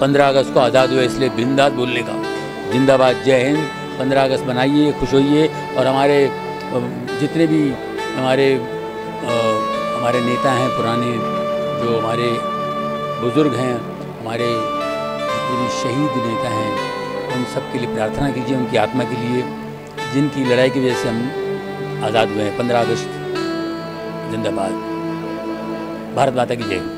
पंद्रह अगस्त को आज़ाद हुए, इसलिए बिंदास बोलने का। जिंदाबाद, जय हिंद। पंद्रह अगस्त मनाइए, खुश होइए। और हमारे जितने भी हमारे हमारे नेता हैं, पुराने जो हमारे बुज़ुर्ग हैं, हमारे जितने भी शहीद नेता हैं, उन सब के लिए प्रार्थना कीजिए, उनकी आत्मा के लिए, जिनकी लड़ाई की वजह से हम आज़ाद हुए हैं। पंद्रह अगस्त, जिंदाबाद। भारत माता की जय।